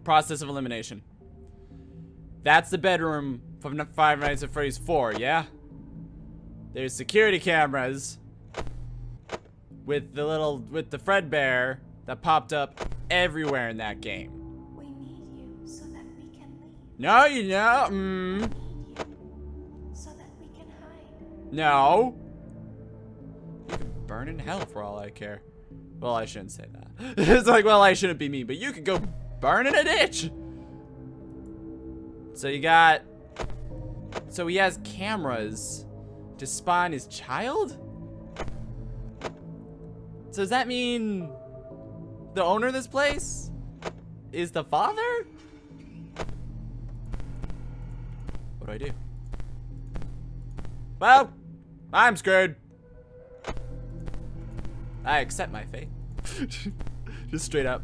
Process of elimination. That's the bedroom from Five Nights at Freddy's 4, yeah? There's security cameras with the little with the Fredbear that popped up everywhere in that game. We need you so that we can leave. No, you know, mm, you so that we can hide. no. Burn in hell for all I care. Well, I shouldn't say that. it's like, well, I shouldn't be me, but you could go burn in a ditch. So you got... So he has cameras to spawn his child? So does that mean the owner of this place is the father? What do I do? Well, I'm screwed. I accept my fate. just straight up.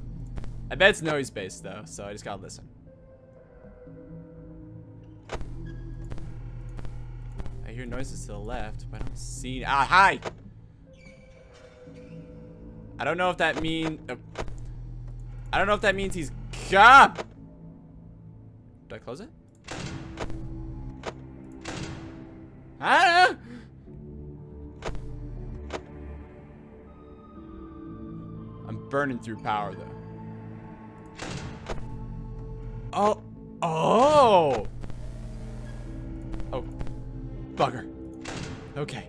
I bet it's noise based though, so I just gotta listen. I hear noises to the left, but I don't see. Ah, hi! I don't know if that mean. Uh, I don't know if that means he's. God! Did I close it? I don't know. Burning through power though. Oh. Oh. Oh. Bugger. Okay.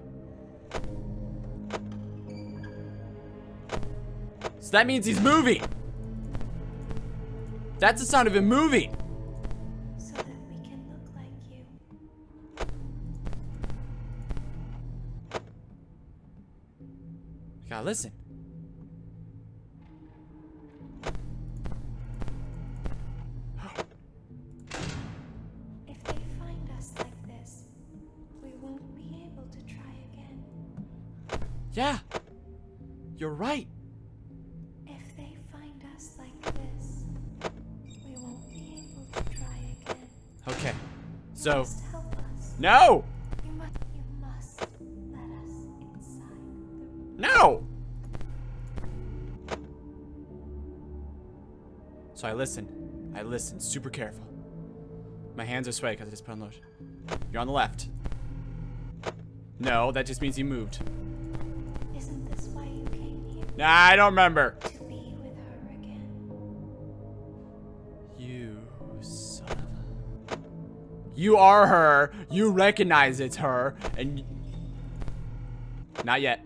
So that means he's moving. That's the sound of him moving. So that we can look like you. You listen. Listen super careful. My hands are sweaty because I just put on lotion. You're on the left. No, that just means you moved. Isn't this why you came here? Nah, I don't remember. To be with her again. You son of a... You are her. You recognize it's her. And... Not yet.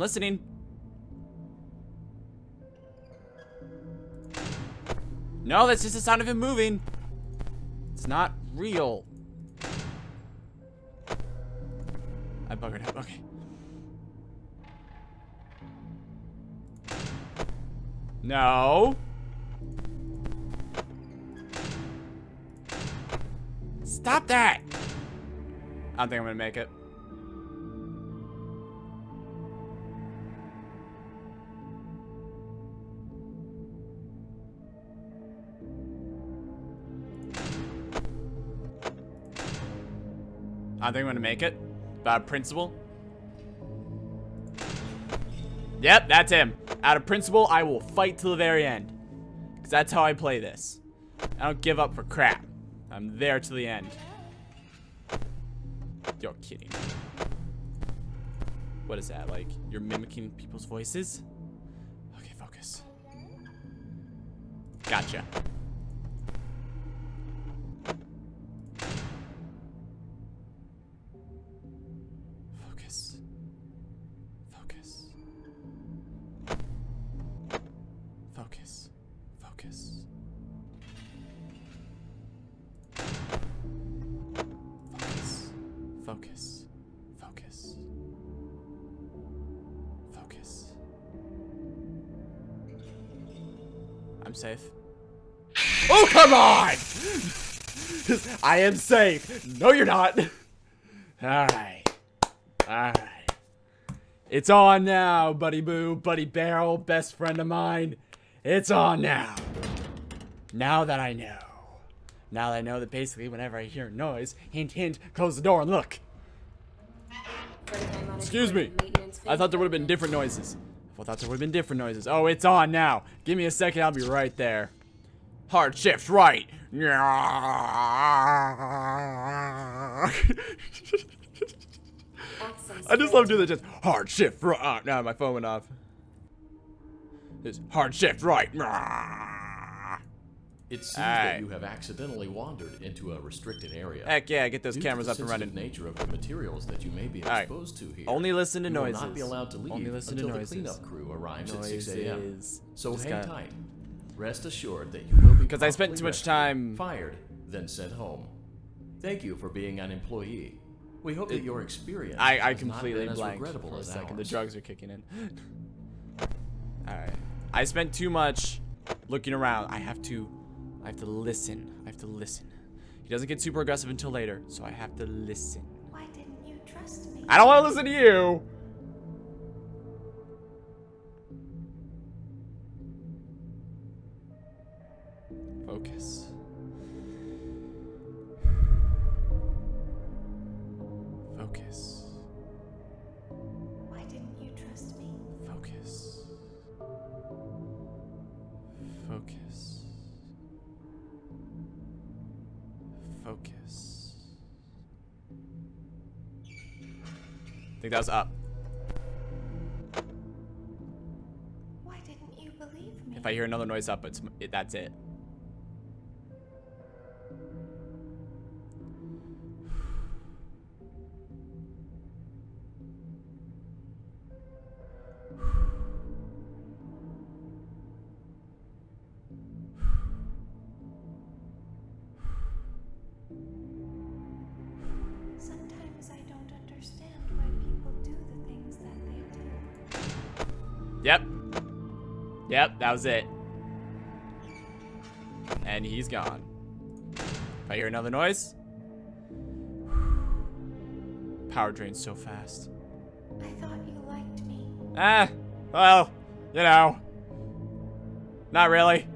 Listening. No, that's just the sound of him moving. It's not real. I buggered up. Okay. No. Stop that! I don't think I'm gonna make it. I think I'm gonna make it. Out of principle. Yep, that's him. Out of principle, I will fight till the very end. Because that's how I play this. I don't give up for crap. I'm there till the end. You're kidding. What is that? Like, you're mimicking people's voices? Okay, focus. Gotcha. I am safe. No, you're not. Alright. Alright. It's on now, Buddy Boo, Buddy Barrel, best friend of mine. It's on now. Now that I know. Now that I know that basically whenever I hear a noise, hint, hint, close the door and look. Excuse me. I thought there would have been different noises. I thought there would have been different noises. Oh, it's on now. Give me a second, I'll be right there. Hard shift right. I just love doing that just hard shift right. Ah, now my phone went off. It's hard shift right. Ah. It seems Alright. that you have accidentally wandered into a restricted area. Heck yeah, get those Due cameras to up and sensitive running. nature of the materials that you may be Alright. exposed to here. Only listen to you noises. will not be allowed to leave Only listen to until noises. the cleanup crew arrives at 6 a.m. So Just hang got- tight. Rest assured that you will be Because I spent too much time- fired, then sent home. Thank you for being an employee. We hope that your experience I, I completely not been as blanked regrettable for a as second. The drugs are kicking in. Alright. I spent too much looking around. I have to I have to listen. I have to listen. He doesn't get super aggressive until later, so I have to listen. Why didn't you trust me? I don't want to listen to you. Focus. Focus. Why didn't you trust me? Focus. Focus. Focus. I think that was up. Why didn't you believe me? If I hear another noise up, it's it, that's it. Yep, that was it. And he's gone. I hear another noise. Power drains so fast. I thought you liked me. Ah, well, you know. Not really.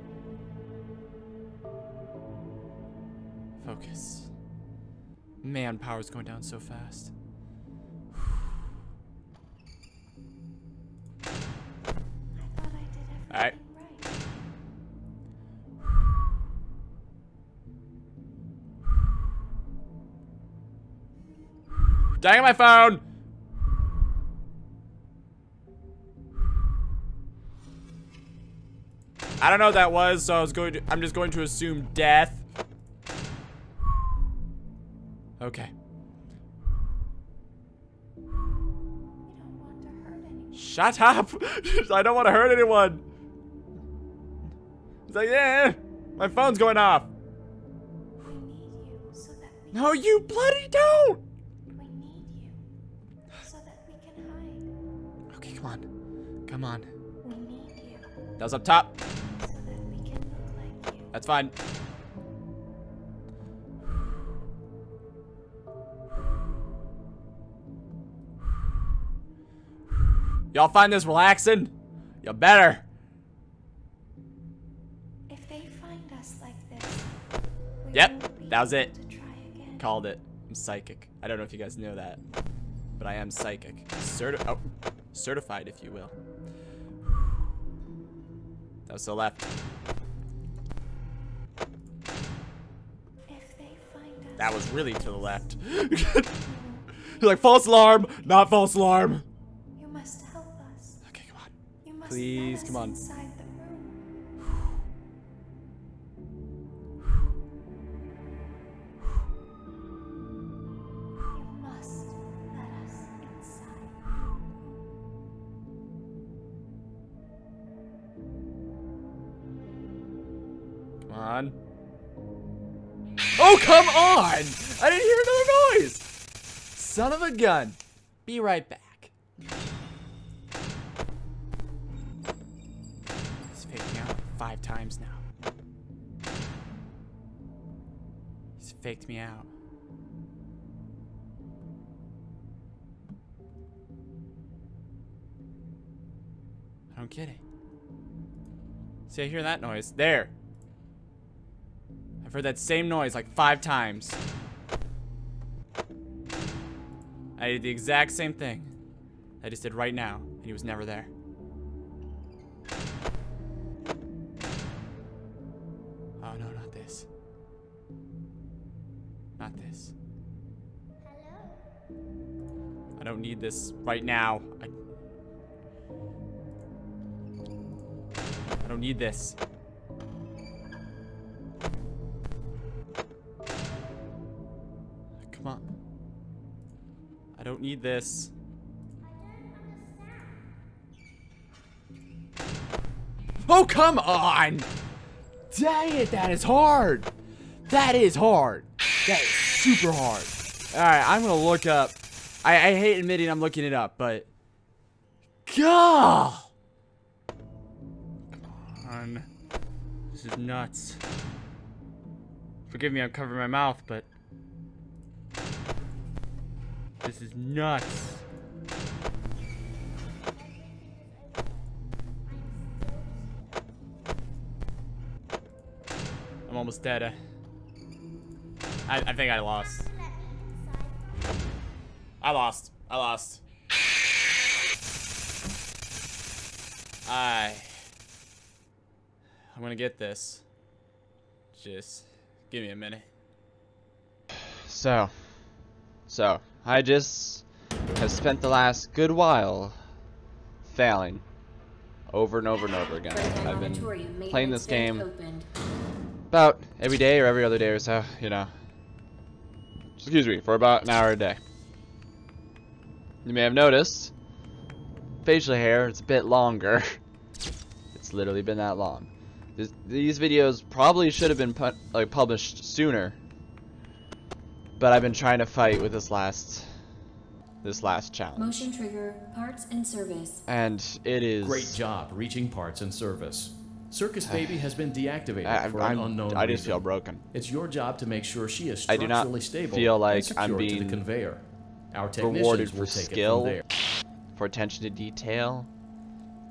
Focus. Man, power's going down so fast. Alright. Dang my phone! I don't know what that was, so I was going to I'm just going to assume death. Okay. Shut up! I don't want to hurt anyone. It's like, yeah, my phone's going off. We need you so that No, you bloody don't! we need you so that we can hide. Okay, come on. Come on. We need you That was up top. so that we can look like you. That's fine. Y'all find this relaxing? You better. Yep, that was it. To try again. Called it. I'm psychic. I don't know if you guys know that, but I am psychic. Certi- oh, certified, if you will. That was the left. If they find us, That was really to the left. You're like, false alarm, not false alarm. you must help us. Okay, come on. You must Please, come on. On. Oh, come on! I didn't hear another noise! Son of a gun. Be right back. He's me out five times now. He's faked me out. I don't get it. See, I hear that noise. There. I've heard that same noise like five times. I did the exact same thing. I just did right now, and he was never there. Oh no, not this. Not this. Hello? I don't need this right now. I... I don't need this. I don't need this. Oh, come on! Dang it, that is hard! That is hard. That is super hard. Alright, I'm gonna look up. I, I hate admitting I'm looking it up, but... God! Come on. This is nuts. Forgive me, I'm covering my mouth, but... This is nuts. I'm almost dead. I, I think I lost. I lost. I lost. I... I'm gonna get this. Just give me a minute. So, so I just have spent the last good while failing over and over and over again. I've been playing this game about every day or every other day or so, you know. Excuse me, for about an hour a day. You may have noticed, facial hair it's a bit longer. it's literally been that long. This, these videos probably should have been pu like published sooner, but I've been trying to fight with this last, this last challenge, Motion trigger, parts and service. and it is Great job reaching parts and service. Circus Baby has been deactivated I, for an I'm- unknown I just reason. feel broken. It's your job to make sure she is structurally I do not stable feel like I'm to being the conveyor. Our rewarded technicians for will take skill. it from there. for attention to detail.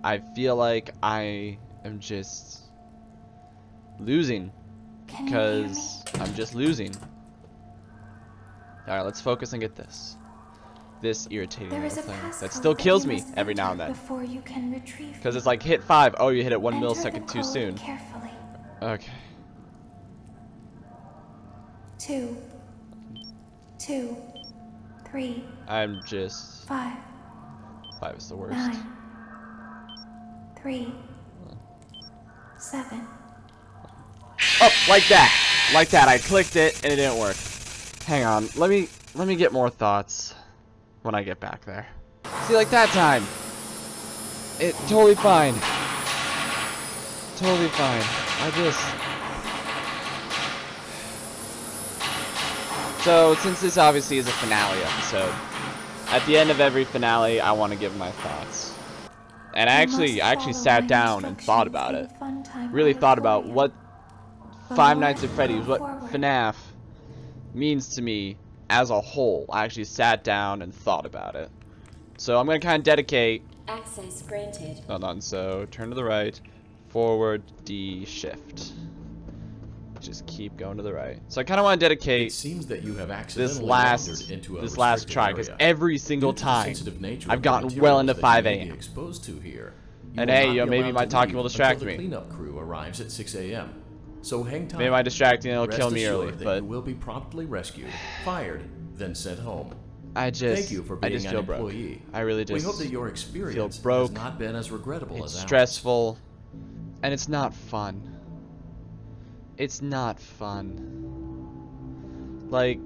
I feel like I am just losing Can you hear me? because I'm just losing. Alright, let's focus and get this. This irritating There little thing that still kills me every now and then. Before you can retrieve Because it's like hit 5, oh you hit it 1 Enter millisecond too soon. Carefully. Okay. Two. Two. Three. I'm just... Five. 5 is the worst. Nine. Three. Seven. Oh, like that. Like that. I clicked it and it didn't work. Hang on. Let me let me get more thoughts when I get back there. See, like that time. It totally fine. Totally fine. I just So, since this obviously is a finale episode, at the end of every finale, I want to give my thoughts. And I actually, I actually sat down and thought about it instructions in Funtime really thought about what Five Nights at Freddy's, what FNAF means to me as a whole. I actually sat down and thought about it. So I'm going to kind of dedicate, Access granted. hold on, so turn to the right, forward, D, shift. Just keep going to the right. So I kind of want to dedicate. It dedicate seems that you have accidentally this last, into a this last try, because every single Due to the time, I've gotten well into 5 may a.m. exposed to here. You And hey, not yo, maybe my to talking will distract until me. The cleanup crew arrives at 6 a.m. So hang tight. Maybe my distracting it'll Rest kill me early, but you will be promptly rescued, fired, then sent home. I just, Thank you for I being just an feel broke. I really just we hope that your experience broke. has not been as regrettable It's as ours. stressful, and it's not fun. It's not fun. Like,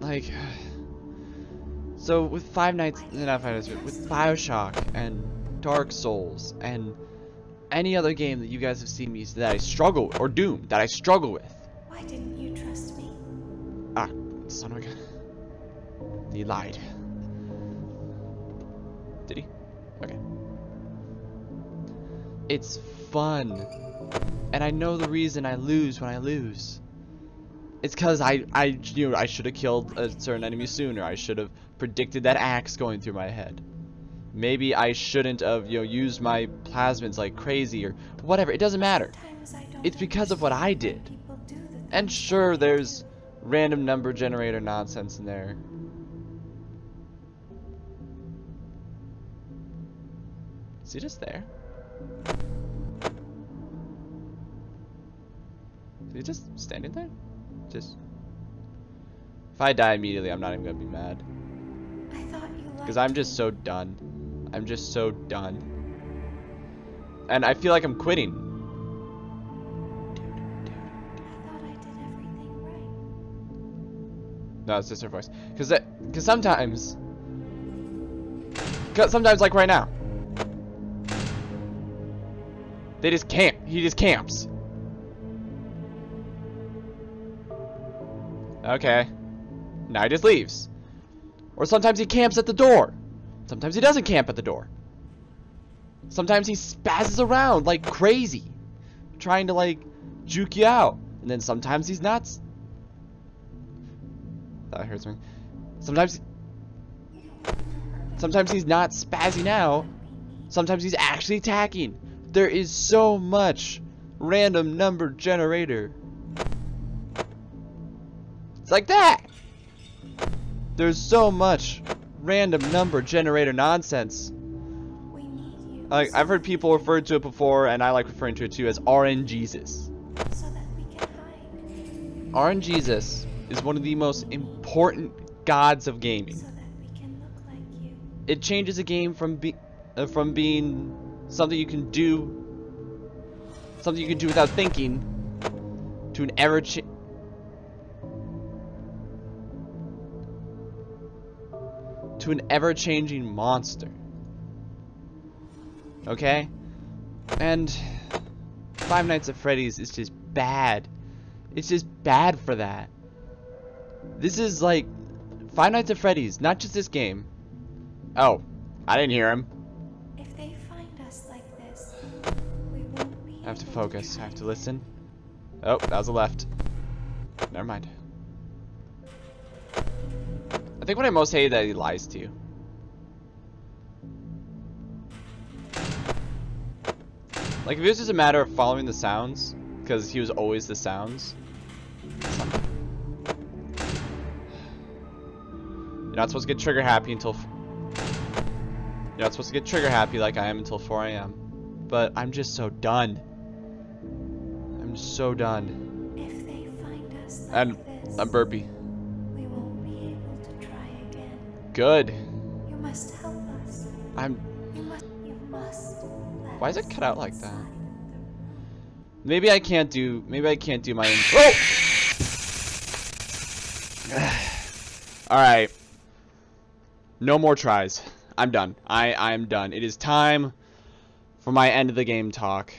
like, so with Five Nights, not Five Nights, with Bioshock and Dark Souls and any other game that you guys have seen me that I struggle with, or Doom that I struggle with. Why didn't you trust me? Ah, son of a gun. He lied. Did he? Okay. It's fun. And I know the reason I lose when I lose. It's cause I, I, you know, I should have killed a certain enemy sooner. I should have predicted that axe going through my head. Maybe I shouldn't have, you know, used my plasmids like crazy or whatever. It doesn't matter. Sometimes I don't It's because of what I did. why people do the And sure, there's random number generator nonsense in there. Is he just there? Is he just standing there? Just. If I die immediately, I'm not even gonna be mad. I thought you Because I'm just so done. I'm just so done. And I feel like I'm quitting. No, it's just her voice. Cause that, cause sometimes, cause sometimes like right now, they just camp. He just camps. Okay. Now he just leaves. Or sometimes he camps at the door. Sometimes he doesn't camp at the door. Sometimes he spazzes around like crazy, trying to like juke you out. And then sometimes he's nuts. that hurts me. Sometimes Sometimes he's not spazzing out. Sometimes he's actually attacking. There is so much random number generator. It's like that. There's so much random number generator nonsense. We need you. Like I've heard people refer to it before, and I like referring to it too as RNGesus. so that we. RNGesus is one of the most important gods of gaming. So that we can look like you. it changes a game from be uh, from being something you can do something you can do without thinking to an ever to an ever-changing monster. Okay? And Five Nights at Freddy's is just bad. It's just bad for that. This is like Five Nights at Freddy's, not just this game. Oh, I didn't hear him. If they find us like this, we won't be. I have to focus. I have to listen. Oh, that was a left. Never mind. I think what I most hate is that he lies to you. Like if it was just a matter of following the sounds, because he was always the sounds. You're not supposed to get trigger happy until. f- You're not supposed to get trigger happy like I am until 4 a.m. But I'm just so done. I'm so done. If they find us And I'm burpy. Good. You must help us. I'm. You must. You must. Why is it cut out like that? inside the room. Maybe I can't do. Maybe I can't do my. Oh! All right. No more tries. I'm done. I I'm done. It is time for my end of the game talk.